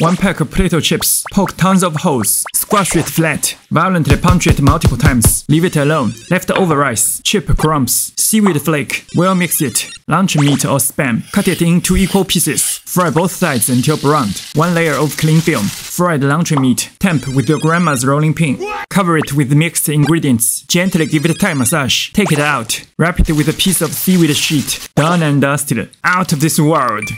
1 pack of potato chips. Poke tons of holes. Squash it flat. Violently punch it multiple times. Leave it alone. Leftover rice. Chip crumbs. Seaweed flake. Well mix it. Lunch meat or spam. Cut it into equal pieces. Fry both sides until browned. One layer of cling film. Fried lunch meat. Temp with your grandma's rolling pin. Cover it with mixed ingredients. Gently give it a Thai massage. Take it out. Wrap it with a piece of seaweed sheet. Done and dusted. Out of this world.